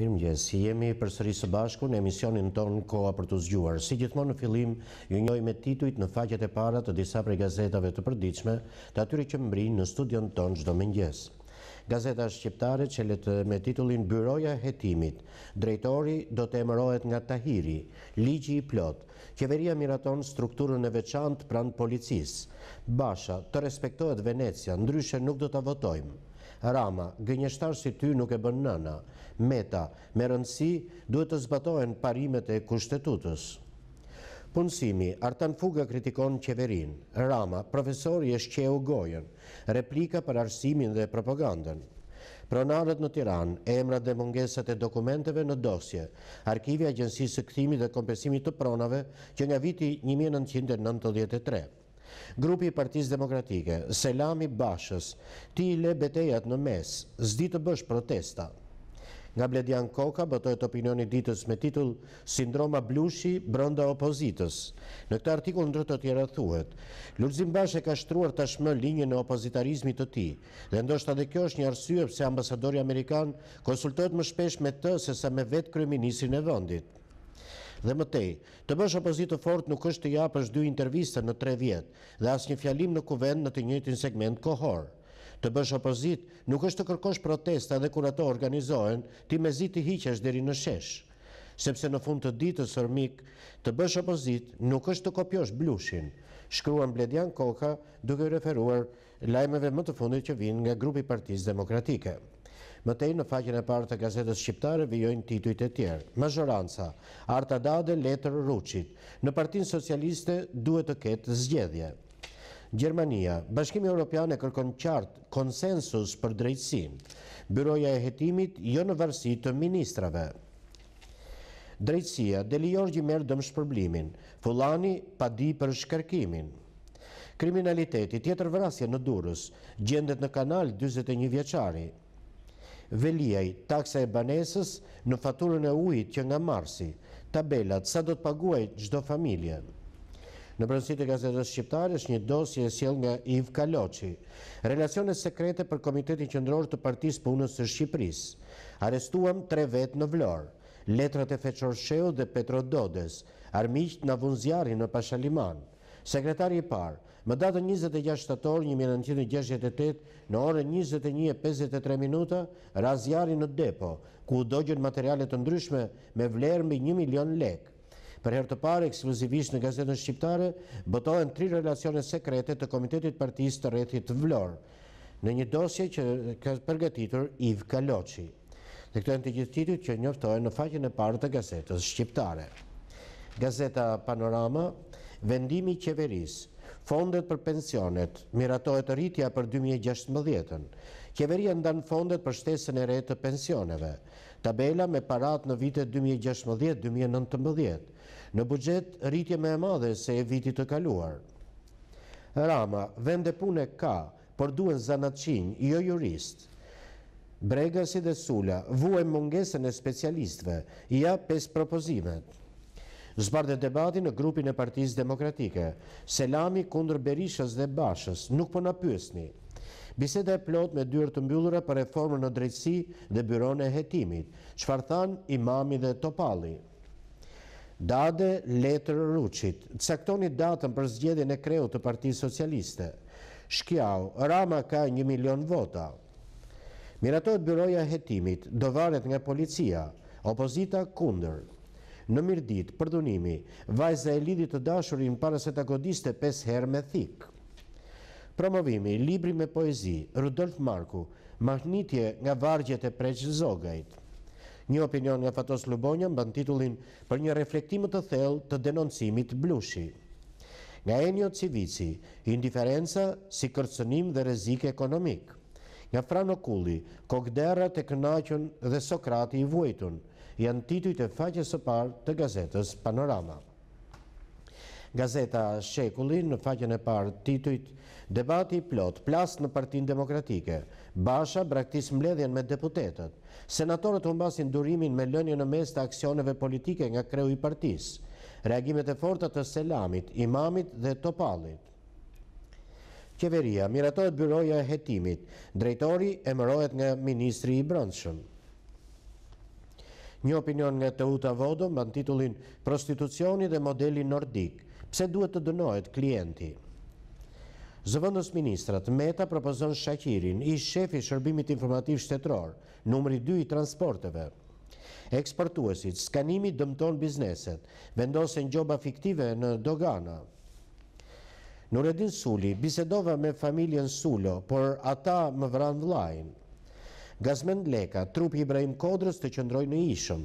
Mirëmëngjesi, jemi përsëri së bashku në emisionin tonë Koha për t'u zgjuar. Si gjithmonë në fillim, ju njohim me titujt në faqet e para të disa prej gazetave të përditshme, të atyre që mbrijnë në studion tonë çdo mëngjes. Gazeta Shqiptare çelet me titullin Byroja e Hetimit, drejtori do të emërohet nga Tahiri, ligji i plotë, Qeveria miraton strukturën e veçantë pranë policisë, Basha, të respektohet Venecia, ndryshe nuk do ta votojmë. Rama, Gënjeshtar si ty nuk e bën nëna. Meta, Me rëndësi, duhet të zbatohen parimet e Kushtetutës. Punësimi, Artan Fuga kritikon Qeverinë. Rama, Profesori e shqeu gojën. Replika për arsimin dhe propagandën. Pronarët në Tiranë, emrat dhe mungesat e dokumenteve në dosje. Arkivi i Agjencisë së Kthimit dhe Kompensimit të Pronave që nga viti një mijë e nëntëqind e nëntëdhjetë e tre. Grupi i Partisë Demokratike, Selami Bashës, Ti i le betejat në mes, s'di të bësh protesta. Nga Bledian Koka botohet opinioni i ditës me titull Sindroma Blushi brenda opozitës. Në këtë artikull ndër të tjera thuhet, Lulzim Basha e ka shtruar tashmë linjën e opozitarizmit të tij dhe ndoshta edhe kjo është një arsye pse ambasadori amerikan konsultohet më shpesh me të sesa me vetë kryeministrin e vendit. Dhe më tej, Të bësh opozitë të fortë nuk është të japësh dy intervista në tre vjet dhe asnjë fjalim në Kuvend në të njëjtin segment kohor. Të bësh opozitë nuk është të kërkosh protesta dhe kur ato organizohen, ti mezi të hiqesh deri në shesh. Sepse në fund të ditës, or mik, të bësh opozitë nuk është të kopjosh Blushin, shkruan Bledian Koka duke iu referuar lajmeve më të fundit që vijnë nga grupi i Partisë Demokratike. Më tej në faqen e parë të Gazetës Shqiptare vijojnë titujt e tjerë. Mazhoranca, Arta Dade letër Ruçit, Në Partinë Socialiste duhet të ketë zgjedhje. Gjermania, Bashkimi Europian e kërkon qartë konsensus për drejtësinë. Byroja e Hetimit jo në varësi të ministrave. Drejtësia, Delijorgji merr dëmshpërblimin, Fullani padi për shkarkimin. Kriminaliteti, Tjetër vrasje në Durrës, gjendet në kanal dyzet e një vjeçari. Veliaj, Taksa e banesës në faturën e ujit që nga marsi, tabelat, sa do të paguajë çdo familje. Në brendësi të Gazetës Shqiptare është një dosje e sjellë nga Auron Kaloçi. Relacione sekrete për Komitetin Qendror të Partisë së Punës së Shqipërisë. Arrestuam tre vetë në Vlorë. Letrat e Feçor Shehut dhe Petro Dodes. Armiqtë na vunë zjarrin në Pashaliman. Sekretari i parë, Më datën njëzet e gjashtë shtator një mijë e nëntëqind e gjashtëdhjetë e tetë, në orën njëzet e një e pesëdhjetë e tre minuta, ra zjarri në depo, ku u dogjën materiale të ndryshme me vlerë mbi një milion lekë. Për herë të parë, ekskluzivisht në Gazetën Shqiptare, botohen tri relacione sekrete të Komitetit të Partisë të Rrethit Vlorë. Në një dosje që ka përgatitur Dashnor Kaloçi. Dhe këto janë të gjithë titujt që njoftohen në faqen e parë të gazetës shqiptare. Gazeta Panorama, Vendimi i qeverisë, Fondet për pensionet, miratohet rritja për dy mijë e gjashtëmbëdhjetë-ën. Qeveria ndan fondet për shtesën e re të pensioneve. Tabela me paratë në vitet dy mijë e gjashtëmbëdhjetë, dy mijë e nëntëmbëdhjetë. Në buxhet, rritje më e madhe se e vitit të kaluar. Rama, Vende pune ka, por duhen zanatçinj, jo juristë. Bregasi dhe Sula, Vuajmë mungesën e specialistëve. Ja pesë propozimet. Zbardhet debati në grupin e Partisë Demokratike. Selami kundër Berishës dhe Bashës, Nuk po na pyesni. Biseda e plotë me dyer të mbyllura për reformën në drejtësi dhe byronë e hetimit. Çfarë thanë Imami dhe Topalli? Dade, letër Ruçit, Caktoni datën për zgjedhjen e kreut të Partisë Socialiste. Shkjau, Rama ka një milion vota. Miratohet Byroja e Hetimit, do varet nga policia. Opozita kundër. Në Mirditë, përdhunimi, vajza e lidhi të dashurin para se ta godiste pesë herë me thikë. Promovimi, libri me poezi, Rudolf Marku, Mahnitje nga vargjet e Preç Zogajt. Një opinion nga Fatos Lubonja mban titullin Për një reflektim më të thellë të denoncimit Blushi. Nga Enio Civici, Indiferenca si kërcënim dhe rrezik ekonomik. Nga Frano Kulli, Kokëderrat e kënaqun dhe Sokrati i vuajtun, janë titujt e faqes së parë të gazetës Panorama. Gazeta Shekulli, në faqen e parë titujt, Debati i plotë, plas në Partinë Demokratike, Basha braktis mbledhjen me deputetët, Senatorët humbasin durimin me lënien në mes të aksioneve politike nga kreu i partisë, Reagimet e forta të Selamit, Imamit dhe Topallit. Qeveria, miratohet Byroja e Hetimit, Drejtori emërohet nga Ministri i Brendshëm. Një opinion nga Teuta Vodo mban titullin Prostitucioni dhe modeli nordik, pse duhet të dënohet klienti? Zëvendësministrat, Meta propozon Shaqirin, ish-shefi i Shërbimit Informativ Shtetëror, numri dy i transporteve. Eksportuesit, Skanimi dëmton bizneset, vendosen gjoba fiktive në dogana. Nuredin Suli, Bisedova me familjen Sulo, por ata më vranë vëllain. Gazmend Leka, Trupi i Ibrahim Kodrës të qëndrojë në Ishëm.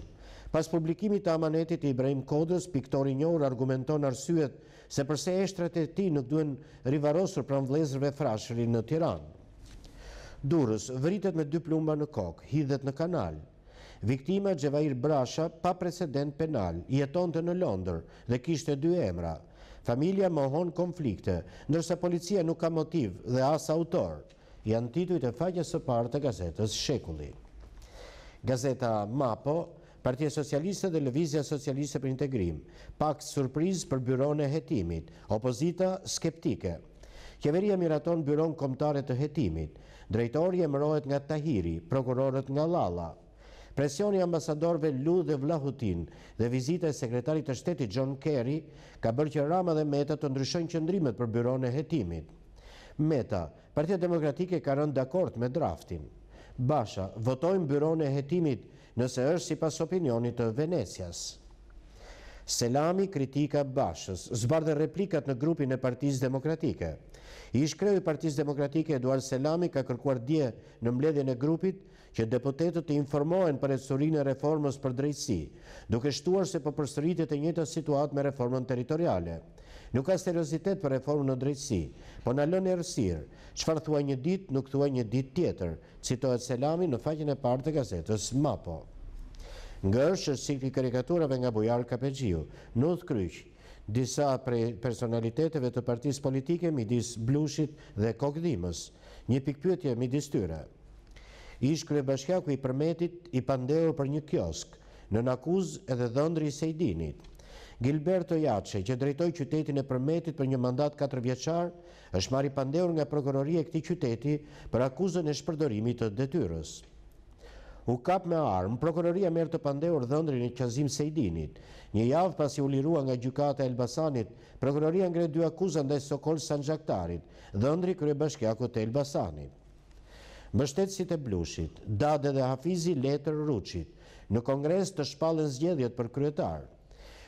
Pas publikimit të amanetit të Ibrahim Kodrës, piktori i njohur argumenton arsyet se përse eshtrat e tij nuk duhen rivarrosur pranë vëllezërve Frashëri në Tiranë. Durrës, Vritet me dy plumba në kokë, hidhet në kanal. Viktima Xhevair Brasha pa precedent penal, jetonte në Londër dhe kishte dy emra. Familja mohon konflikte, ndërsa policia nuk ka motiv dhe as autor, janë titujt e faqes së parë të gazetës Shekulli. Gazeta Mapo, Partia Socialiste dhe Lëvizja Socialiste për Integrim, pakt surprizë për byronë e hetimit, opozita skeptike. Qeveria miraton Byronë Kombëtare të Hetimit. Drejtori emërohet nga Tahiri, prokurorët nga Llalla. Presioni i ambasadorëve Lu dhe Vlahutin dhe vizita e Sekretarit të Shtetit John Kerry ka bërë që Rama dhe Meta të ndryshojnë qëndrimet për Byronë e Hetimit. Meta, Partia Demokratike ka rënë dakord me draftin. Basha, Votojmë Byronë e Hetimit Nëse është sipas opinionit të Venecias. Selami kritika Bashës, zbardhen replikat në grupin e Partisë Demokratike. Ish-kreu i Partisë Demokratike Eduart Selami ka kërkuar dje në mbledhjen e grupit që deputetët të informohen për ecurinë e reformës për drejtësi, duke shtuar se po përsëritet e njëjta situatë me reformën territoriale. Nuk ka seriozitet për reformën në drejtësi. Po na lënë në errësirë. Çfarë thua një ditë, nuk thua një ditë tjetër, citohet Selami në faqen e parë të gazetës Mapo. Ngërç është cikli i karikaturave nga Bujar Kapexhiu, në udhëkryq, disa prej personaliteteve të partisë politike midis Blushit dhe Kokëdhimës, një pikëpyetje midis tyre. Ish-kryebashkiaku i Përmetit i pandehur për një kioskë, nën akuzë edhe dhëndri i Sejdinit. Gilberto Jaçe, që drejtoi qytetin e Përmetit për një mandat katërvjeçar, është marrë i pandehur nga prokuroria e këtij qyteti për akuzën e shpërdorimit të detyrës. U kap me armë, prokuroria merr të pandehur dhëndrin e Qazim Sejdinit. Një javë pasi u lirua nga Gjykata e Elbasanit, prokuroria ngre dy akuza ndaj Sokol Sanxhaktarit, dhëndri i kryebashkiakut të Elbasanit. Mbështetësit e Blushit, Dade dhe Hafizi letër Ruçit, në Kongres të shpallen zgjedhjet për kryetar.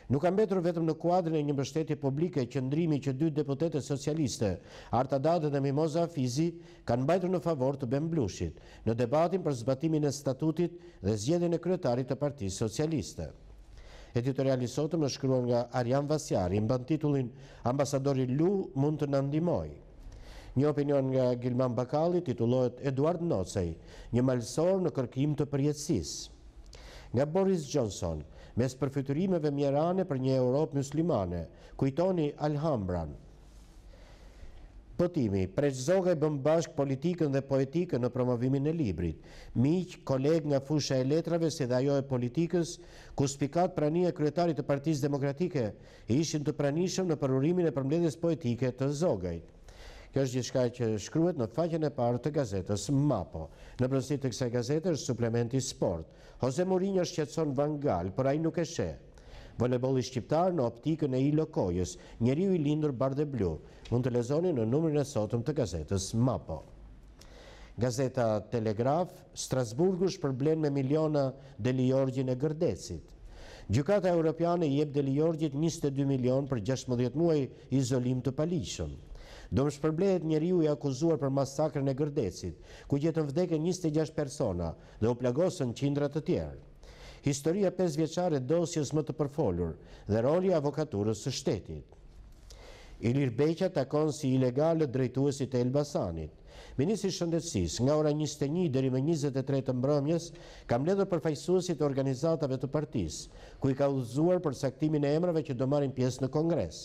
Nuk ka mbetur vetëm në kuadrin e një mbështetje publike qëndrimi që dy deputetet socialiste, Arta Dade dhe Mimoza Hafizi, kanë mbajtur në favor të Ben Blushit, në debatin për zbatimin e statutit dhe zgjedhjen e kryetarit të Partisë Socialiste. Editoriali i sotëm është shkruar nga Arjan Vasjari, mban titullin Ambasadori Lu mund të na ndihmojë. Një opinion nga Gilman Bakalli titullohet Eduard Nocej, një malësor në kërkim të përjetësisë. Nga Boris Johnson, mes përfytyrimeve mjerane për një Europë myslimane, kujtoni Alhambran. Botimi, Preç Zogaj bën bashkë politikën dhe poetikën në promovimin e librit. Miq, kolegë nga fusha e letrave si dhe ajo e politikës, ku spikat prania e kryetarit të Partisë Demokratike, ishin të pranishëm në përurimin e përmbledhjes poetike të Zogajt. Kjo është gjithçka që shkruhet në faqen e parë të gazetës Mapo. Në brendësi të kësaj gazete është suplementi Sport. Jose Mourinho shqetëson Van Gaal, por ai nuk e sheh. Volejbolli shqiptar në optikën e Ilo Kojës, njeriu i lindur bardheblu, mund të lexoni në numrin e sotëm të gazetës Mapo. Gazeta Telegraf, Strasburgu shpërblen me miliona Delijorgjin e Gërdecit. Gjykata Europiane i jep Delijorgjit njëzet e dy milionë për gjashtëmbëdhjetë muaj izolim të paligjshëm. Dëmshpërblehet njeriu i akuzuar për masakrën e Gërdecit, ku gjetën vdekjen njëzet e gjashtë persona dhe u plagosën qindra të tjerë. Historia pesëvjeçare e dosjes më të përfolur dhe roli i Avokaturës së Shtetit. Ilir Beqja takon si ilegalët drejtuesit e Elbasanit. Ministri i Shëndetësisë, nga ora njëzet e një deri më njëzet e tre të mbrëmjes, ka mbledhur përfaqësuesit e organizatave të partisë, ku i ka udhëzuar për caktimin e emrave që do marrin pjesë në Kongres.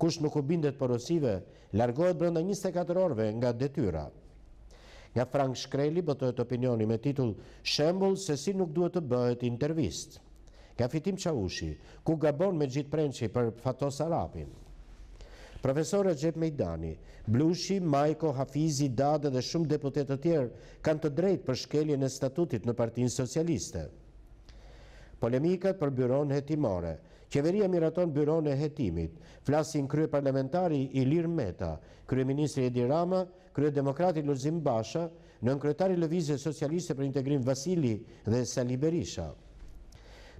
Kush nuk u bindet porosive, largohet brenda njëzet e katër orëve nga detyra. Nga Frank Shkreli botohet opinioni me titull Shembull se si nuk duhet të bëhet intervistë. Nga Fitim Çaushi, Ku gabon Mexhit Prençi për Fatos Arapin? Profesor Rexhep Meidani, Blushi, Majko, Hafizi, Dade dhe shumë deputetë të tjerë kanë të drejtë për shkeljen e statutit në Partinë Socialiste. Polemikat për Byronë Hetimore, Qeveria miraton Byronë e Hetimit, flasin kryeparlamentari Ilir Meta, kryeministri Edi Rama, kryedemokrati Lulzim Basha, Nënkryetari i Lëvizjes Socialiste për Integrim Vasili dhe Sali Berisha.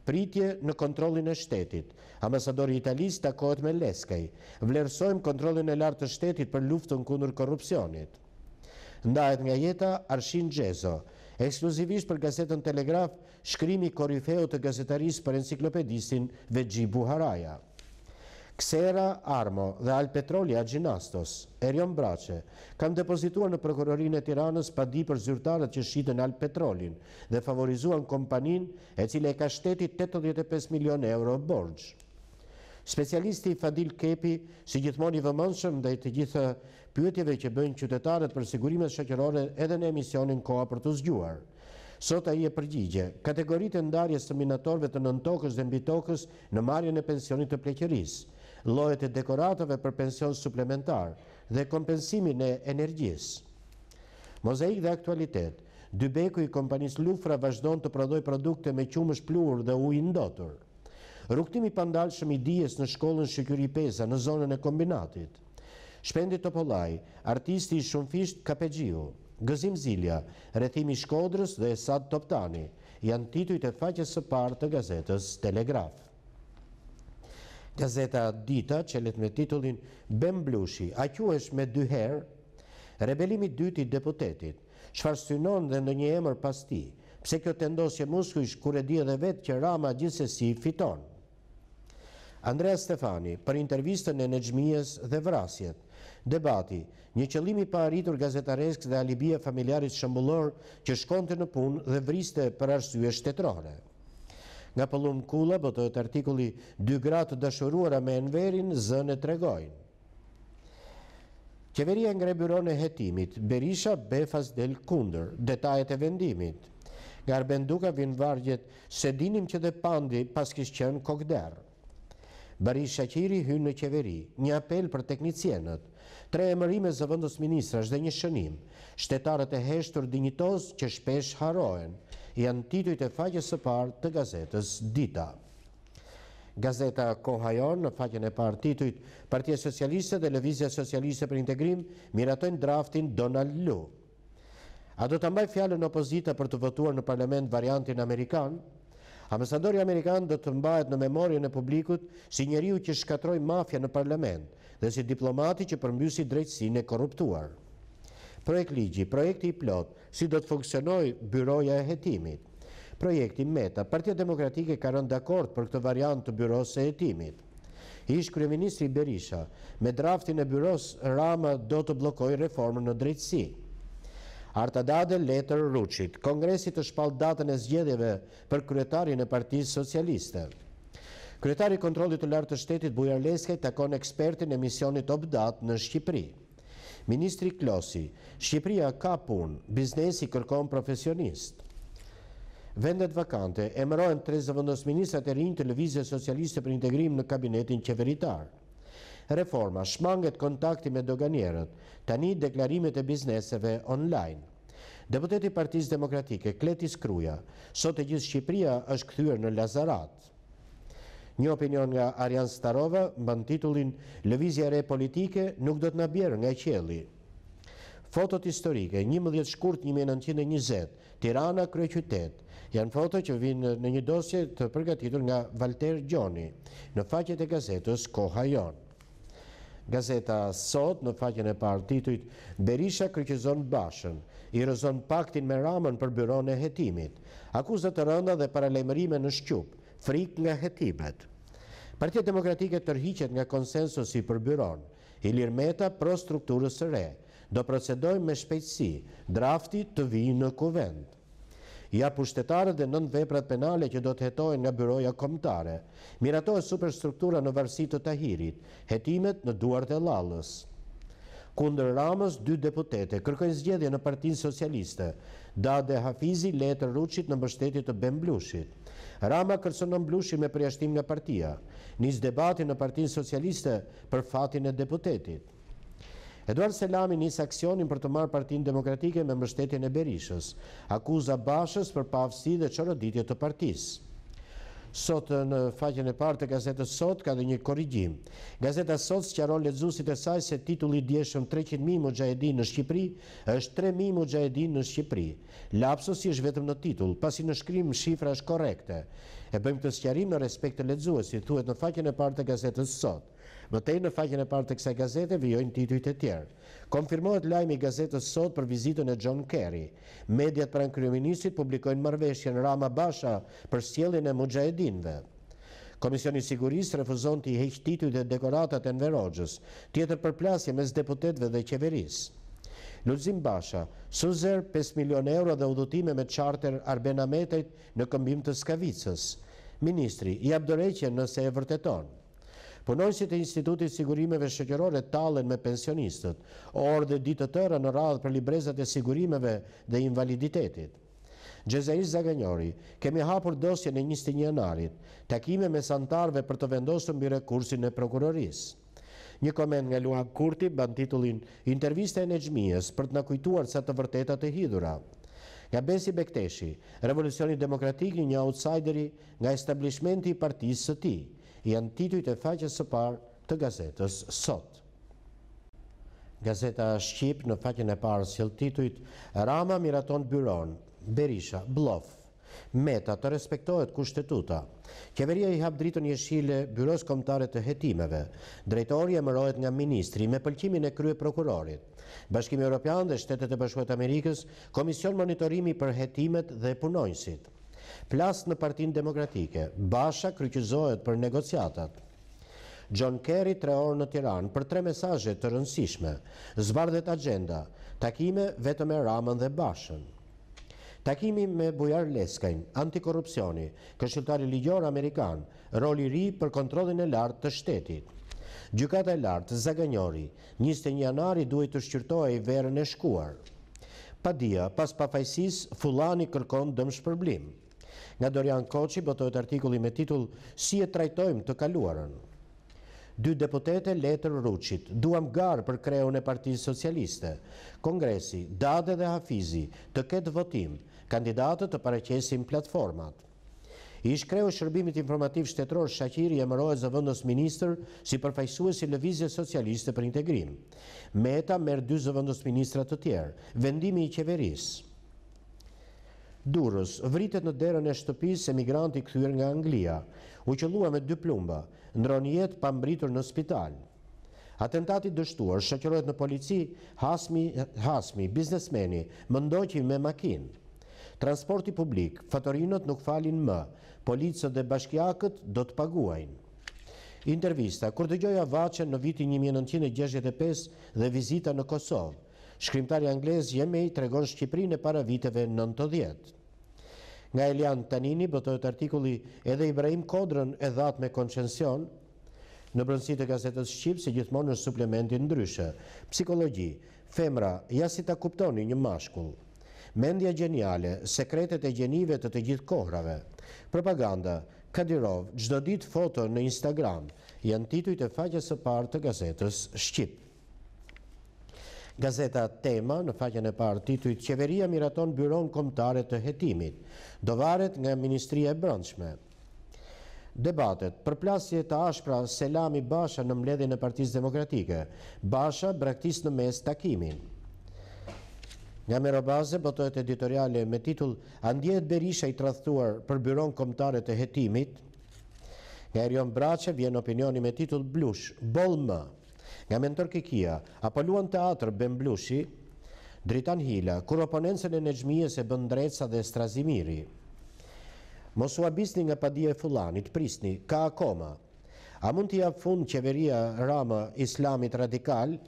Pritje në kontrollin e shtetit, Ambasadori i Italisë takohet me Leskaj, Vlerësojmë kontrollin e lartë të shtetit për luftën kundër korrupsionit. Ndahet nga jeta, Arshin Xhezo. Ekskluzivisht për gazetën Telegraf, Shkrimi i korifeut të gazetarisë për enciklopedistin Vexhi Buharaja. Ksera Armo dhe Albpetroli Axhinastos, Erion Braçe, kanë depozituar në Prokurorinë e Tiranës padi për zyrtarët që shitën Albpetrolin dhe favorizuan kompaninë e cila i ka shtetit tetëdhjetë e pesë milionë euro borxh. Specialisti Fadil Kepi, si gjithmonë i vëmendshëm ndaj të gjitha pyetjeve që bëjnë qytetarët për sigurimet shoqërore edhe në emisionin Koha për t'u zgjuar, Sot ai jep përgjigje, kategoritë e ndarjes së minatorëve të nëntokës dhe mbitokës në marrjen e pensionit të pleqërisë, llojet e dekoratave për pension suplementar dhe kompensimin e energjisë. Mozaik dhe aktualitet, Dybeku i kompanisë Lufra vazhdon të prodhojë produkte me qumësht pluhur dhe ujë i ndotur. Rrugëtimi i pandalshëm i dijes në shkollën Shyqyri Peza në zonën e Kombinatit. Shpendi Topollaj, artisti i shumëfishtë Kapexhiu. Gëzim Zilja, Rrethimi i Shkodrës dhe Esad Toptani, janë titujt e faqes së parë të gazetës Telegraf. Gazeta Dita çelet me titullin Ben Blushi, a quhesh me dy herë? Rebelim i dytë i deputetit. Çfarë synon dhe ndonjë emër pas tij? Pse kjo tendosje muskujsh kur e di edhe vetë që Rama gjithsesi fiton? Andrea Stefani, për intervistën e Nexhmijes dhe vrasjet. Debati, Një qëllim i paarritur gazetaresk dhe alibia e familjarit shembullor që shkonte në punë dhe vriste për arsye shtetërore. Nga Pëllumb Kulla botohet artikulli Dy gra të dashuruara me Enverin zënë e tregojnë. Qeveria ngre byronë e hetimit, Berisha befas del kundër, detajet e vendimit. Nga Arben Duka vijnë vargjet Se dinim që dhe Pandi paskish qenë kokëderr. Bari Shaqiri hyn në qeveri, një apel për teknicienët, tre emërime zëvendës ministrash dhe një shënim, Shtetarët e heshtur dinjitoz që shpesh harrohen, janë titujt e faqes së parë të gazetës Dita. Gazeta Koha Jonë, në faqen e parë titujt, Partia Socialiste dhe Lëvizja Socialiste për Integrim miratojnë draftin Donald Lu. A do ta mbajë fjalën opozita për të votuar në parlament variantin amerikan? Ambasadori amerikan do të mbahet në memorien e publikut si njeriu që shkatërroi mafien në parlament dhe si diplomati që përmbysi drejtësinë e korruptuar. Projektligji, projekti i plotë, Si do të funksionojë Byroja e Hetimit? Projekti Meta, Partia Demokratike ka rënë dakord për këtë variant të Byrosë së Hetimit. Ish-kryeministri Berisha, Me draftin e Byrosë, Rama do të bllokojë reformën në drejtësi. Arta Dade letër Ruçit, Kongresi të shpallë datën e zgjedhjeve për kryetarin e Partisë Socialiste. Kryetari i Kontrollit të Lartë të Shtetit, Bujar Leskaj takon ekspertin e misionit OPDAT në Shqipëri. Ministri Klosi, Shqipëria ka punë, biznesi kërkon profesionistë. Vendet vakante, emërohen tre zëvendësministrat e rinj të Lëvizjes Socialiste për Integrim në kabinetin qeveritar. Reforma, shmanget kontakti me doganierët, tani deklarimet e bizneseve online. Deputeti i Partisë Demokratike, Keltis Kruja, Sot e gjithë Shqipëria është kthyer në Lazarat. Një opinion nga Arjan Starova mban titullin Lëvizja e re politike nuk do të na bjerë nga qielli. Fotot historike, njëmbëdhjetë shkurt një mijë e nëntëqind e njëzet, Tirana kryeqytet, janë foto që vijnë në një dosje të përgatitur nga Valter Gjoni, në faqet e gazetës Koha Jonë. Gazeta Sot, në faqen e parë titujt, Berisha kryqëzon Bashën, i rrëzon paktin me Ramën për byronë e hetimit. Akuza të rënda dhe paralajmërime në Shqup, frikë nga hetimet. Partia Demokratike tërhiqet nga konsensusi për byronë, Ilir Meta pro strukturës së re, Do procedojmë me shpejtësi, drafti të vijë në Kuvend. Ja pushtetarët dhe nëntë veprat penale që do të hetohen nga Byroja Kombëtare. Miratohet superstruktura në varësi të Tahirit. Hetimet në duart e Llallës. Kundër Ramës dy deputete, kërkojnë zgjedhje në Partinë Socialiste. Dade, Hafizi, letër Ruçit në mbështetje të Ben Blushit. Rama kërcënon Blushin me përjashtim nga partia. Nis debati në Partinë Socialiste për fatin e deputetit. Eduard Selami nis aksionin për të marrë Partinë Demokratike me mbështetjen e Berishës. Akuza Bashës për paaftësi dhe çoroditje të partisë. Sot në faqen e parë të gazetës Sot ka dhe një korrigjim. Gazeta Sot sqaron lexuesit e saj se titulli i djeshëm treqind mijë muxhahedinë në Shqipëri është tre mijë muxhahedinë në Shqipëri. Lapsusi është vetëm në titull, pasi në shkrim shifra është korrekte. E bëjmë këtë sqarim në respekt të lexuesit, thuhet në faqen e parë të gazetës Sot. Më tej në faqen e parë të kësaj gazete vijojnë titujt e tjerë. Konfirmohet lajmi i gazetës Sot për vizitën e John Kerry. Mediat pranë kryeministrit publikojnë marrëveshjen Rama-Basha për sjelljen e muxhahedinëve. Komisioni i Sigurisë refuzon t'i heqë titujt dhe dekoratat Enver Hoxhës, tjetër përplasje mes deputetëve dhe qeverisë. Lulzim Basha, Suzer, pesë milionë euro dhe udhëtime me charter Arben Ahmetajt në këmbim të Skavicës. Ministri, Jap dorëheqjen nëse e vërteton. Punonjësit e Institutit të Sigurimeve Shoqërore tallen me pensionistët, orë dhe ditë të tëra në radhë për librezat e sigurimeve dhe invaliditetit. Xhezair Zaganjori, Kemi hapur dosjen e njëzet e një janarit. Takime mes anëtarëve për të vendosur mbi rekursin e prokurorisë. Një koment nga Luan Kurti mban titullin Intervista e Nexhmijës për të na kujtuar ca të vërteta të hidhura. Nga Besi Bekteshi, Revolucioni Demokratik i një autsajderi Nga establishmenti i partisë së tij, janë titujt e faqes së parë të gazetës Sot. Gazeta Shqip në faqen e parë sjell titujt, Rama miraton byronë, Berisha, Bllof, Meta, Të respektohet Kushtetuta, Qeveria i hap dritën jeshile Byrosë Kombëtare të Hetimeve, Drejtori emërohet nga ministri me pëlqimin e kryeprokurorit, Bashkimi Europian dhe Shtetet e Bashkuara të Amerikës, Komision monitorimi për hetimet dhe punonjësit. Plas në Partinë Demokratike, Basha kryqëzohet për negociatat. John Kerry tre orë në Tiranë për tre mesazhe të rëndësishme, zbardhet axhenda, takime vetëm me Ramën dhe Bashën. Takimi me Bujar Leskajn, antikorrupsioni, këshilltari ligjor amerikan, rol i ri për kontrollin e lartë të shtetit. Gjykata e Lartë, Zaganjori, Njëzet e një Janari duhej të shqyrtohej verën e shkuar. Padia, pas pafajësisë, Fullani kërkon dëmshpërblim. Nga Dorian Koçi botohet artikulli me titull Si e trajtojmë të kaluarën? Dy deputete letër Ruçit, Duam garë për kreun e Partisë Socialiste. Kongresi, Dade dhe Hafizi, të ketë votim. Kandidatët të paraqesin platformat. Ish-kreu i Shërbimit Informativ Shtetëror Shaqiri emërohet zëvendës ministër si përfaqësues i Lëvizjes Socialiste për Integrim. Meta merr dy zëvendësministra të tjerë, vendimi i qeverisë. Durrës, vritet në derën e shtëpisë emigranti i kthyer nga Anglia. U qëllua me dy plumba, ndron jetë pa mbërritur në spital. Atentati i dështuar shoqërohet në polici, hasmi, hasmi, biznesmeni, më ndoqi me makinë. Transporti publik, fatorinot nuk falin më, policët dhe bashkiakët do të paguajnë. Intervista, Kur dëgjoja Vaçen në vitin një mijë e nëntëqind e gjashtëdhjetë e pesë dhe vizita në Kosovë. Shkrimtari anglez Jemej tregon Shqipërinë e para viteve nëntëdhjetë. Nga Elian Tanini botohet artikulli Edhe Ibrahim Kodrën e dhatë me konçension, Në brendësi të Gazetës Shqip, si gjithmonë është suplementi Ndryshe. Psikologji, Femra, ja si ta kuptoni një mashkull. Mendja gjeniale, Sekretet e gjenive të të gjithë kohrave. Propaganda, Kadirov, çdo ditë foto në Instagram, janë titujt e faqes së parë të Gazetës Shqip. Gazeta Tema, në faqen e parë titujt Qeveria miraton Byronë Kombëtare të Hetimit. Do varet nga Ministria e Brendshme. Debatet, përplasje të ashpra Selami Basha në mbledhjen e Partisë Demokratike, Basha braktis në mes takimin. Nga Mero Baze botohet editoriali me titull A ndjehet Berisha i tradhtuar për Byronë Kombëtare të Hetimit? Nga Erion Braçe vjen opinioni me titull Blush, boll më! Nga Mentor Kikia, a po luan teatër Ben Blushi, Dritan Hila, kur oponencën e Nexhmijës e bën Ndreca dhe Strazimiri. Mos u habisni nga padia e Fullanit, prisni, ka akoma. A mund t'i japë fund qeveria Rama Islamit radikal?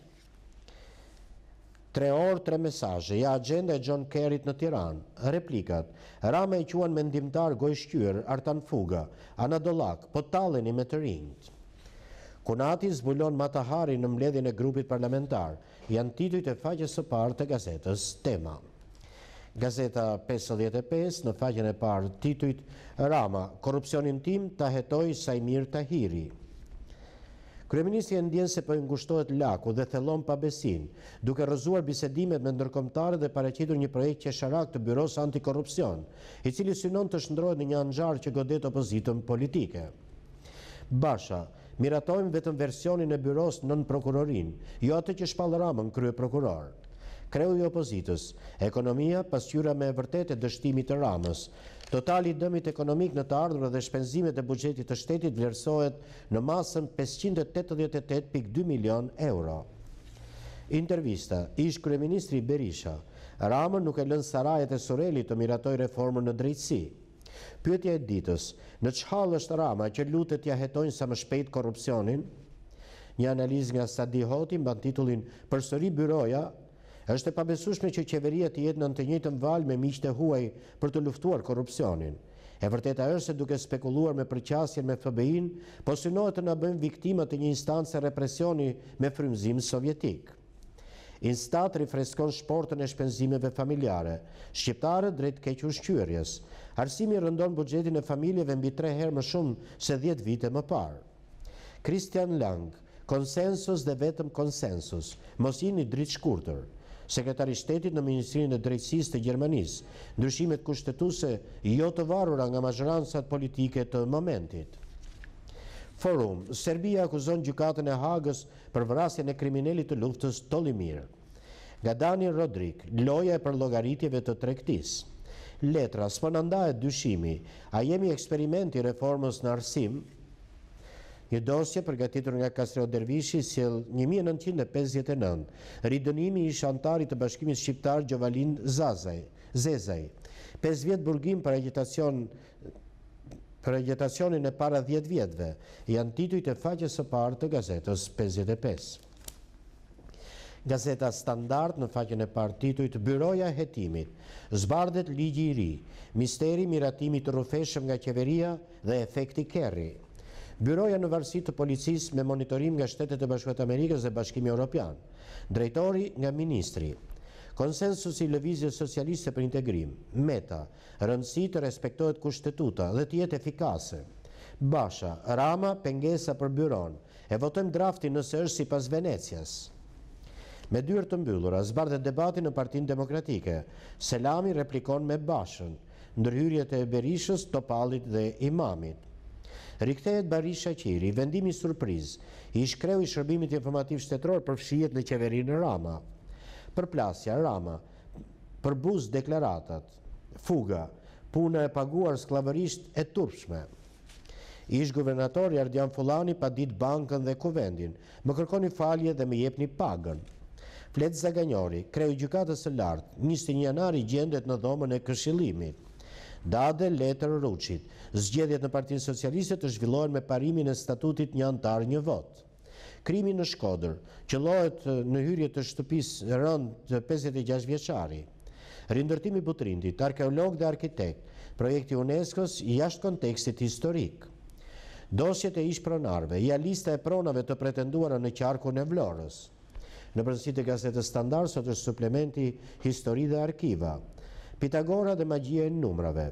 Tre orë, tre mesazhe, ja axhenda e John Kerryt në Tiranë. Replikat, Rama e quan mendimtar gojshqyer, Artan Fuga, Anadollak, po talleni me të rinjtë. Kunati zbulon Mataharin në mbledhjen e grupit parlamentar, janë titujt e faqes së parë të gazetës Tema. Gazeta pesëdhjetë e pesë në faqen e parë titujt Rama, korrupsionin tim ta hetojë Saimir Tahiri. Kryeministri e ndjen se po i ngushtohet laku dhe thellon pabesinë, duke rrëzuar bisedimet me ndërkombëtarët dhe paraqitur një projekt qesharak të Byrosë Antikorrupsion, i cili synon të shndërrohet në një hanxhar që godet opozitën politike. Basha, Miratojmë vetëm versionin e Byrosë nën Prokurorinë, jo atë që shpall Ramën kryeprokuror. Kreu i opozitës, Ekonomia, pasqyra më e vërtetë e dështimit të Ramës. Totali i dëmit ekonomik në të ardhura dhe shpenzimet e buxhetit të shtetit vlerësohet në masën pesëqind e tetëdhjetë e tetë pikë dy milionë euro. Intervista, Ish-kryeministri Berisha, Ramën nuk e lënë sarajet e Surrelit të miratojë reformën në drejtësi. Pyetja e ditës, Në ç'hall është Rama që lutet t'ia hetojnë sa më shpejt korrupsionin? Një analizë nga Sadi Hoti mban titullin Përsëri Byroja, Është e pabesueshme që qeveria të jetë në të njëjtën valë me miqtë e huaj për të luftuar korrupsionin. E vërteta është se duke spekulluar me përqasjen me FBI-në, po synohet të na bëjnë viktima të një instance represioni me frymëzim sovjetik. Instat rifreskon shportën e shpenzimeve familjare, shqiptarët drejt kequshqyerjes, Arsimi rëndon buxhetin e familjeve mbi tre herë më shumë se dhjetë vite më parë. Christian Lang, Konsensus dhe vetëm konsensus, mos jini dritëshkurtër. Sekretari i Shtetit në Ministrinë e Drejtësisë të Gjermanisë, Ndryshimet kushtetuese jo të varura nga mazhorancat politike të momentit. Forum, Serbia akuzon Gjykatën e Hagës për vrasjen e kriminelit të luftës Tolimir. Nga Dani Rodrik, loja e përllogaritjeve të tregtisë. Letra, s'po na ndahet dyshimi, a jemi eksperiment i reformës në arsim? Një dosje përgatitur nga Kastriot Dervishi sjell një mijë e nëntëqind e pesëdhjetë e nëntë, ridënimi i ish-anëtarit të Bashkimit Shqiptar Gjovalin Zezaj. Pesë vjet burgim për agjitacion Për agjitacionin e para dhjetë vjetëve, janë titujt e faqes së parë të Gazetës pesëdhjetë e pesë. Gazeta Standard në faqen e parë titujt Byroja e Hetimit, Zbardhet ligji i ri, Misteri i miratimit të rrufeshëm nga qeveria dhe efekti Kerry. Byroja në varësi të policisë me monitorim nga Shtetet e Bashkuara të Amerikës dhe Bashkimi Europian. Drejtori nga ministri. Konsensusi i Lëvizjes Socialiste për Integrim, Meta, Rëndësi të respektohet Kushtetuta dhe të jetë efikase. Basha, Rama, pengesa për Byronë, e votojmë draftin nëse është sipas Venecias. Me dyer të mbyllura, zbardhet debati në Partinë Demokratike, Selami replikon me Bashën, ndërhyrjet e Berishës, Topallit dhe Imamit. Rikthehet Bahri Shaqiri, vendimi surprizë, ish-kreu i Shërbimit Informativ Shtetëror përfshihet në Qeverinë Rama. Përplasja, Rama, përbuz deklaratat, Fuga, puna e paguar skllavërisht e turpshme. Ish guvernatori Ardian Fullani padit bankën dhe kuvendin, më kërkoni falje dhe më jepni pagën. Flet Zaganjori, kreu i Gjykatës së Lartë, njëzet e një janari gjendet në dhomën e këshillimit. Dade letër Ruçit, zgjedhjet në Partinë Socialiste të zhvillohen me parimin e statutit një anëtar një votë. Krimi në Shkodër, qëllohet në hyrje të shtëpisë rëndë pesëdhjetë e gjashtë vjeçari. Rindërtimi i Butrintit, arkeologë dhe arkitektë, projekti i UNESCO-s jashtë kontekstit historik. Dosjet e ish-pronarëve, ja lista e pronave të pretenduara në qarkun e Vlorës. Në brendësi të Gazetës Standard sot është suplementi Histori dhe arkiva. Pitagora dhe magjia e numrave.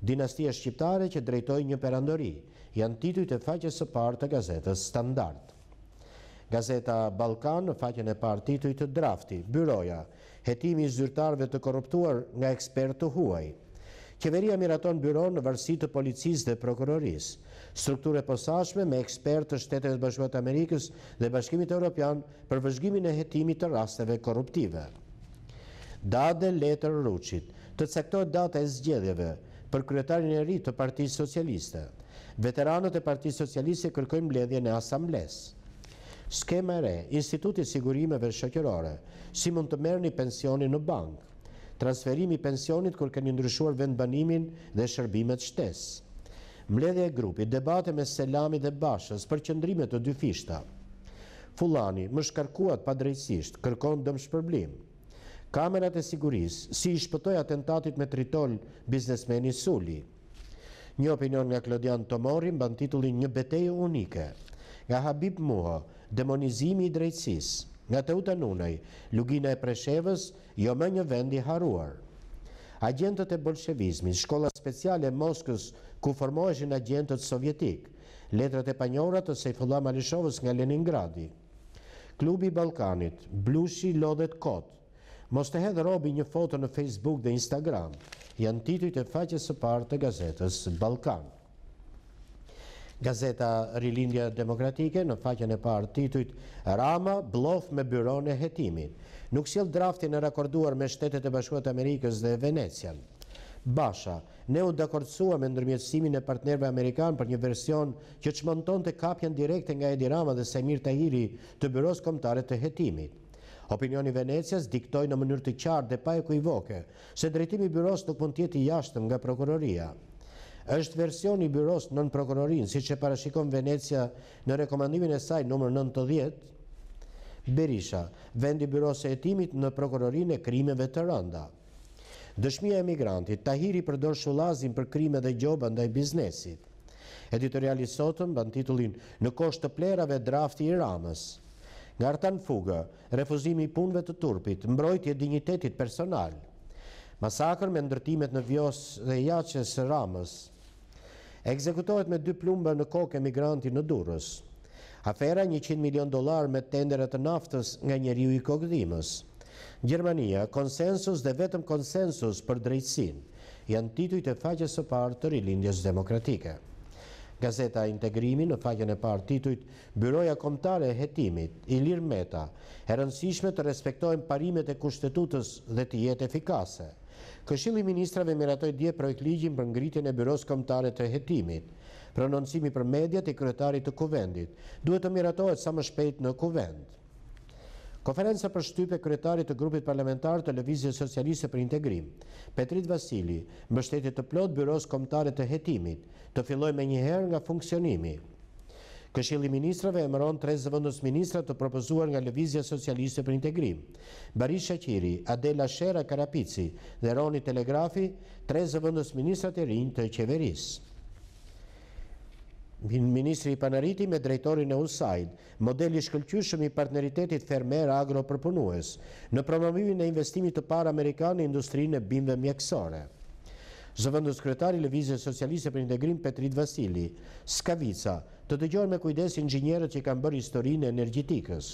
Dinastia shqiptare që drejtoi një perandori. Janë titujt e faqes së parë të gazetës Standard. Gazeta Ballkan faqen e parë titujt Drafti, Byroja, Hetimi i zyrtarëve të korruptuar nga ekspertë të huaj. Qeveria miraton byronë në varësi të policisë dhe prokurorisë. Strukturë e posaçme me ekspertë të Shteteve të Bashkuara të Amerikës dhe Bashkimit Evropian për vëzhgimin e hetimit të rasteve korruptive. Dade letër Ruçit, Të caktohet data e zgjedhjeve për kryetarin e ri të Partisë Socialiste. Veteranët e Partisë Socialiste kërkojnë mbledhjen e Asamblesë. Skema e re, Instituti i Sigurimeve Shoqërore, Si mund të merrni pensionin në bankë? Transferimi i pensionit kur keni ndryshuar vendbanimin dhe shërbimet shtesë. Mbledhja e grupit, Debate mes Selamit dhe Bashës për qëndrime të dyfishta. Fullani, më shkarkuat padrejtësisht, kërkon dëmshpërblim. Kamerat e sigurisë, si i shpëtoi atentatit me tritol biznesmeni Suli? Një opinion nga Klodian Tomorri mban titullin Një betejë unike. Nga Habib Muho, Demonizimi i drejtësisë. Nga Teuta Nunaj, Lugina e Preshevës, jo më një vend i harruar. Agjentët e bolshevizmit, shkolla speciale e Moskës ku formoheshin agjentët sovjetikë. Letrat e panjohura të Sejfullah Malëshovës nga Leningradi. Klubi i Ballkanit, Blushi lodhet kot! Mos të hedhë robi një foto në Facebook dhe Instagram, janë titujt e faqes së parë të gazetës Ballkan. Gazeta Rilindja Demokratike në faqen e parë titujt Rama blof me byronë e hetimit. Nuk sjell draftin e dakorduar me Shtetet e Bashkuara të Amerikës dhe Venecian. Basha, Ne u dakordësuam me ndërmjetësimin e partnerëve amerikanë për një version që çmontonte kapjen direkte nga Edi Rama dhe Saimir Tahiri të Byrosë Kombëtare të Hetimit. Opinioni i Venecias diktoi në mënyrë të qartë dhe paekuivoke se drejtimi i Byrosë nuk mund të jetë i jashtëm nga Prokuroria. Është versioni i Byrosë nën Prokurorinë, siç e parashikon Venecia në rekomandimin e saj numër nëntëdhjetë. Berisha, vendi i Byrosë së Hetimit në Prokurorinë e Krimeve të Rënda. Dëshmia e emigrantit, Tahiri përdor Shullazin për krime dhe gjoba ndaj biznesit. Editoriali i sotëm mban titullin Në kosh të plehrave drafti i Ramës. Nga Artan Fuga, Refuzimi i punëve të turpit, mbrojtje e dinjitetit personal. Masakër me ndërtimet në Vjosë dhe Jalë të Ramës. Ekzekutohet me dy plumba në kokë emigranti në Durrës. Afera njëqind milionë dollarë me tendera të naftës nga njeriu i Kokëdhimës. Gjermania, konsensus dhe vetëm konsensus për drejtësinë, janë titujt e faqes së parë të Rilindjes Demokratike. Gazeta Integrimi në faqen e parë titujt, Byroja Kombëtare e Hetimit, Ilir Meta, E rëndësishme të respektohen parimet e Kushtetutës dhe të jetë efikase. Këshilli i Ministrave miratoi dje projektligjin për ngritjen e Byrosë Kombëtare të Hetimit. Prononcimi për mediat i kryetarit të Kuvendit, duhet të miratohet sa më shpejt në Kuvend. Konferenca për shtyp e kryetarit të grupit parlamentar të Lëvizjes Socialiste për Integrim, Petrit Vasili, mbështetje të plotë Byrosë Kombëtare të Hetimit, të fillojë menjëherë nga funksionimi. Këshilli i Ministrave emëron tre zëvendësministra të propozuar nga Lëvizja Socialiste për Integrim, Bardhylka Shaqiri, Adela Shera Karapici dhe Roni Telegrafi, tre zëvendës ministrat e rinj të qeverisë. Ministri Panariti me drejtorin e USAID, model i shkëlqyeshëm i partneritetit fermer-agropërpunues, në promovimin e investimit të parë amerikan në industrinë e bimëve mjekësore. Zëvendëskryetari i Lëvizjes Socialiste për Integrim Petrit Vasili, Skavica, Të dëgjohen me kujdes inxhinierët që kanë bërë historinë e energjitikës.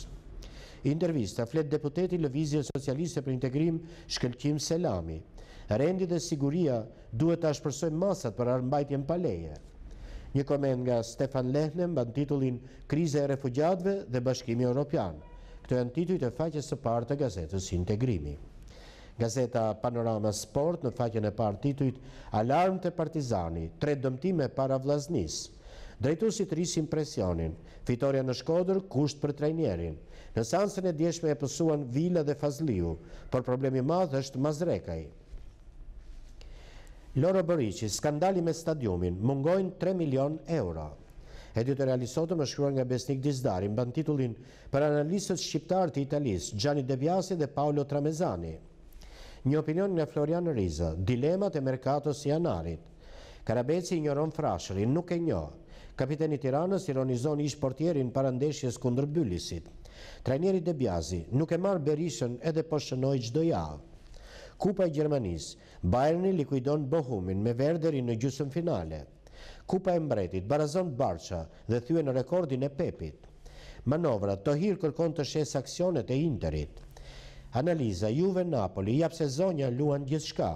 Intervista, Flet deputeti i Lëvizjes Socialiste për Integrim, Shkëlqim Selami. Rendi dhe siguria duhet të ashpërsojnë masat për armbajtjen pa leje. Një koment nga Stefan Lehne mban titullin Kriza e refugjatëve dhe Bashkimi Europian. Këto janë titujt e faqes së parë të gazetës Integrimi. Gazeta Panorama Sport në faqen e parë titujt, Alarm te Partizani, tre dëmtime para Vllaznisë. Drejtuesit rrisin presionin, fitorja në Shkodër kusht për trajnerin. Në seancën e djeshme e pësuan Vila dhe Fazliu, por problem i madh është Mazrekaj. Loro Boriçi, Skandali me stadiumin, mungojnë tre milionë euro. Editoriali i sotëm shkruar nga Besnik Dizdari, mban titullin Për analistët shqiptarë të Italisë, Gianni De Biasi dhe Paolo Tramezzani. Një opinion nga Florian Riza, Dilemat e merkatos së janarit. Karabeci injoron Frashërin, nuk e njoh. Kapiteni i Tiranës ironizon ish-portierin para ndeshjes kundër Bylisit. Trajneri De Biasi, Nuk e marr Berishën edhe po shënoi çdo javë. Kupa e Gjermanisë, Bajerni likuidon Bohumin me Werderin në gjysëmfinale. Kupa e Mbretit, barazon Barça dhe thyen rekordin e Pepit. Manovra, Tohir kërkon të shesë aksionet e Interit. Analiza, Juve, Napoli, ja pse zonja luan gjithçka,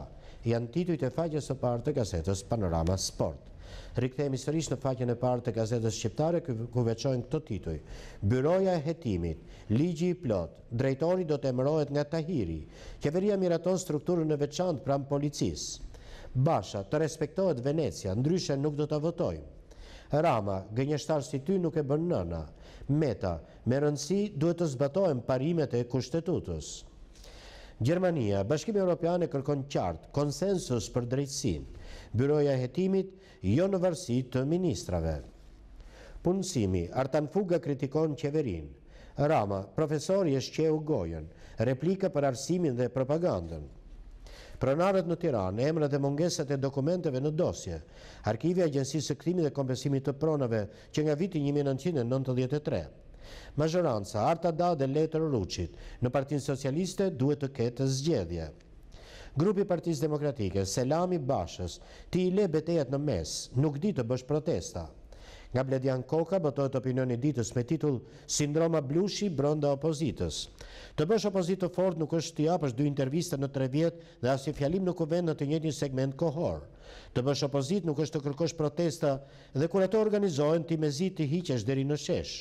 janë titujt e faqes së parë të gazetës Panorama Sport. Rikthehemi sërish në faqen e parë të Gazetës Shqiptare ku veçohen këto tituj, Byroja e hetimit, Ligji i plotë, Drejtori do të emërohet nga Tahiri. Qeveria miraton strukturën e veçantë pranë policisë. Basha, Të respektohet Venecia, ndryshe nuk do ta votojmë. Rama, Gënjeshtar si ty nuk e bën nëna. Meta, Me rëndësi, duhet të zbatohen parimet e Kushtetutës. Gjermania, Bashkimi Europian e kërkon qartë, konsensus për drejtësinë. Byroja e Hetimit, Jo në varësi të ministrave. Punësimi, Artan Fuga kritikon qeverinë. Rama, Profesori e shqeu gojën. Replika për arsimin dhe propagandën. Pronarët në Tiranë, emrat e mungesat e dokumenteve në dosje. Arkivi i Agjencisë së Kthimit dhe Kompensimit të Pronave që nga viti një mijë e nëntëqind e nëntëdhjetë e tre. Mazhoranca, Arta Dade letër Ruçit, në Partinë Socialiste duhet të ketë zgjedhje. Grupi i Partisë Demokratike, Selami Bashës, Ti i le betejat në mes, nuk di të bësh protesta. Nga Bledjan Koka botohet opinioni i ditës me titull Sindroma Blushi brenda opozitës. Të bësh opozitë të fortë nuk është të japësh dy intervista në tre vjet dhe asnjë fjalim në Kuvend në të njëjtin segment kohor. Të bësh opozitë nuk është të kërkosh protesta Dhe kur ato organizohen ti mezi të hiqesh deri në shesh.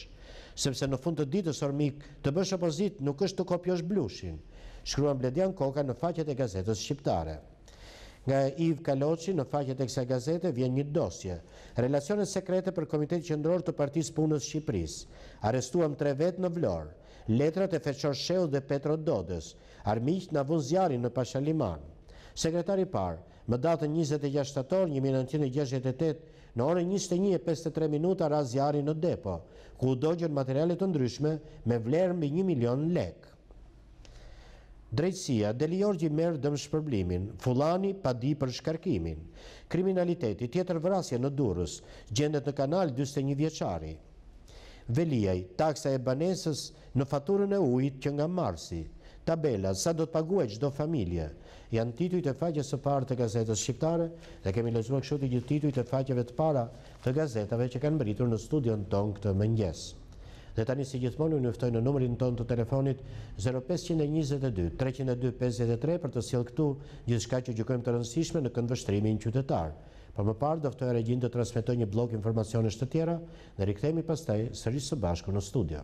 Sepse në fund të ditës or mik, të bësh opozitë nuk është të kopjosh Blushin. Shkruan Bledjan Koka në faqet e Gazetës Shqiptare. Nga Iv Kaloçi në faqet e kësaj gazete vjen një dosje. Relacione sekrete për Komitetin Qendror të Partisë Punës Shqipërisë. Arrestuam tre vetë në Vlorë. Letrat e Feçor Shehut dhe Petro Dodes. Armiqtë na vunë zjarrin në Pashaliman. Sekretari i parë, Më datën njëzet e gjashtë shtator një mijë e nëntëqind e gjashtëdhjetë e tetë, në orën njëzet e një e pesëdhjetë e tre minuta ra zjarri në depo, ku u dogjën materiale të ndryshme me vlerë mbi një milion lekë. Drejtësia, Delijorgji merr dëmshpërblimin, Fullani padi për shkarkimin. Kriminaliteti, tjetër vrasje në Durrës, gjendet në kanal dyzet e një vjeçari. Veliaj, Taksa e banesës në faturën e ujit që nga marsi. Tabela, Sa do të paguajë çdo familje? Janë titujt e faqes së parë të Gazetës Shqiptare dhe kemi lexuar kështu të gjithë titujt e faqeve të para të gazetave që kanë mbërritur në studion tonë këtë mëngjes. Dhe tani si gjithmonë unë ju ftoj në numrin tonë të telefonit zero pesëqind e njëzet e dy, treqind e dy, pesëdhjetë e tre për të sjellë këtu gjithçka që gjykojmë të rëndësishme në këndvështrimin qytetar. Por më parë do ftoja regjinë të transmetojë një bllok informacionesh të tjera dhe rikthehemi pastaj sërish së bashku në studio.